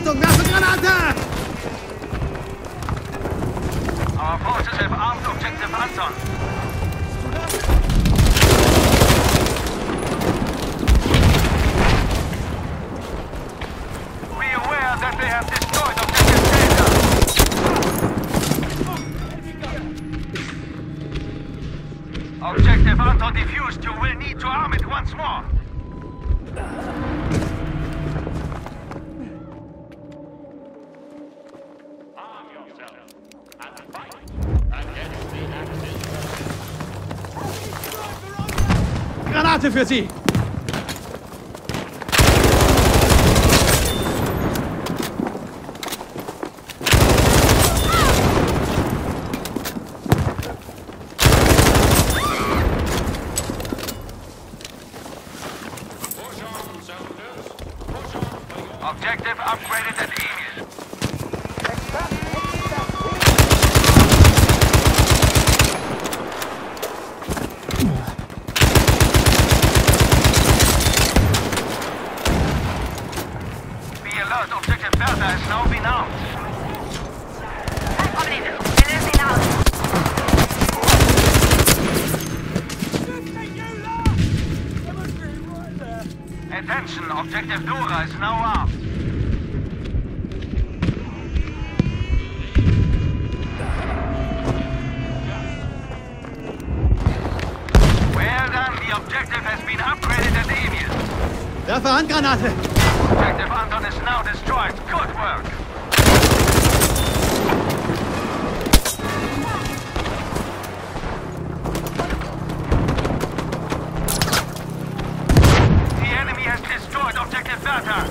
Achtung, werfe Granate! Our forces have armed objective Anton. Be aware that they have destroyed Granate für Sie! Objective upgraded at Emil. Attention, objective Dora is now armed. Well done, the objective has been upgraded at Emil. Werfe Handgranate! Objective Anton is now destroyed. Good work. Destroyed objective Bertha.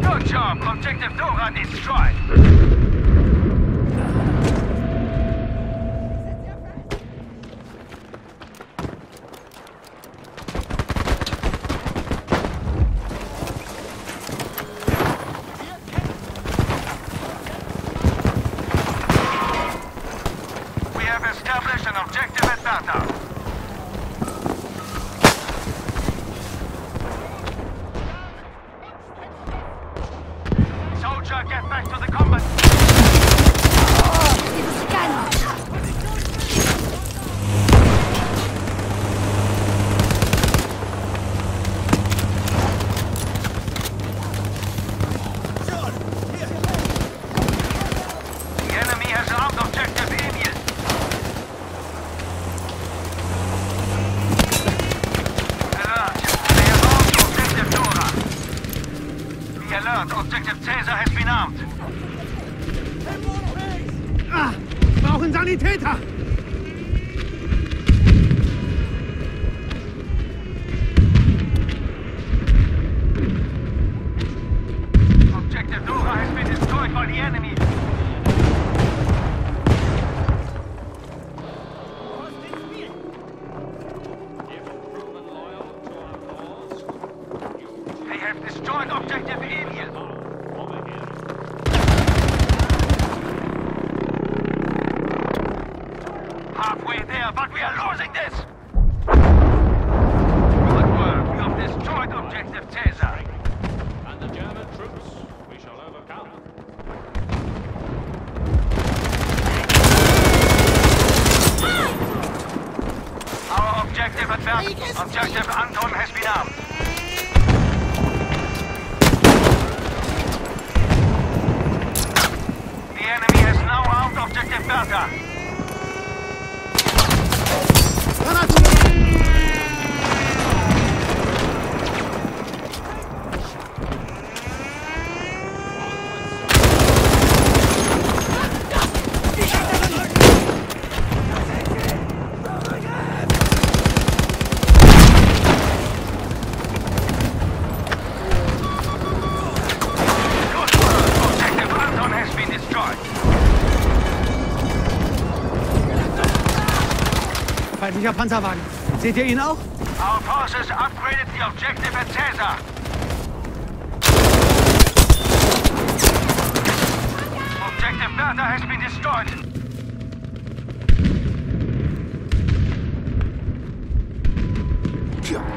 Good job. Objective Dora destroyed. We have established an objective at Bertha. Objective Caesar has been armed. Brauchen Sanitäter! There, but we are losing this. Good work. You have destroyed objective Caesar. And the German troops we shall overcome. Our objective advanced. Objective Anton has been armed. The enemy has now armed objective Bertha. Granate! Feindlicher Panzerwagen. Seht ihr ihn auch? Our forces upgraded the objective at Caesar. Objective Bertha has been destroyed. Tja.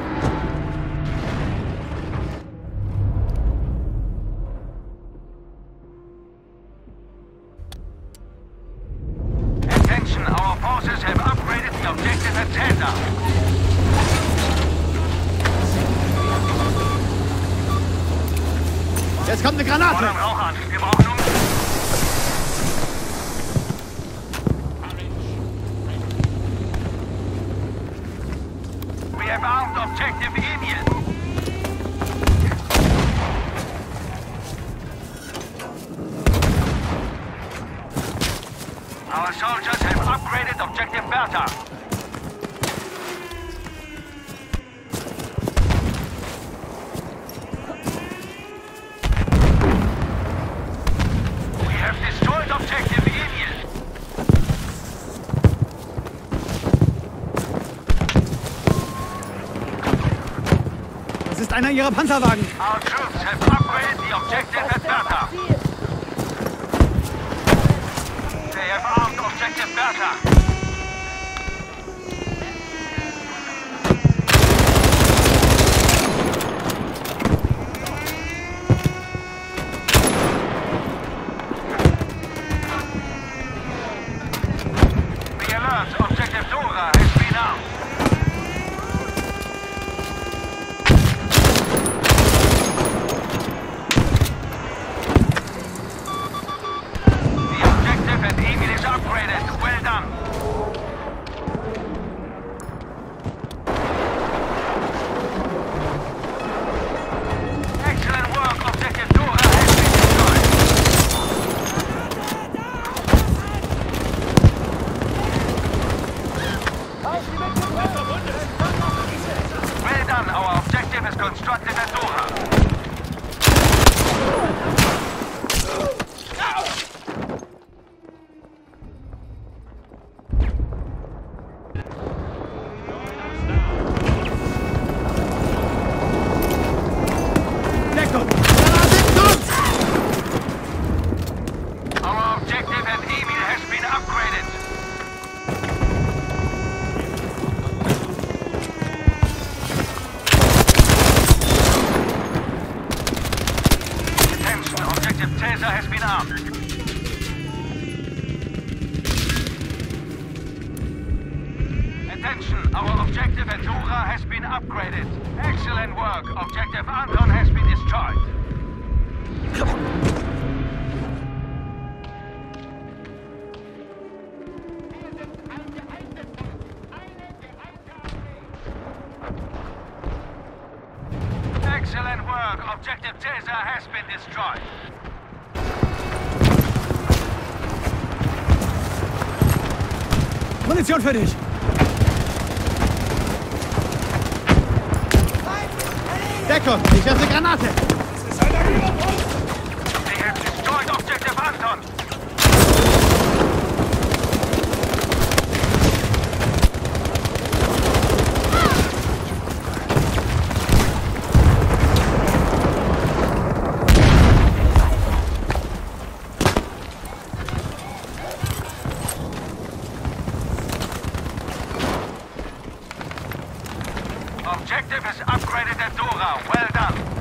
Jetzt kommt eine Granate. am an. Objective Emil. Our soldiers have upgraded objective Bertha. Einer ihrer Panzerwagen. Our troops have upgraded the objective at Bertha. They have armed objective Bertha. Be alert, objective Dora has been armed. Constructed at Caesar has been armed. Attention, our objective at Dora has been upgraded. Excellent work. Objective Anton has been destroyed. Excellent work. Objective Caesar has been destroyed. Munition für dich. Deckung, ich habe eine Granate. They have destroyed objective Anton. Objective is upgraded at Dora. Well done.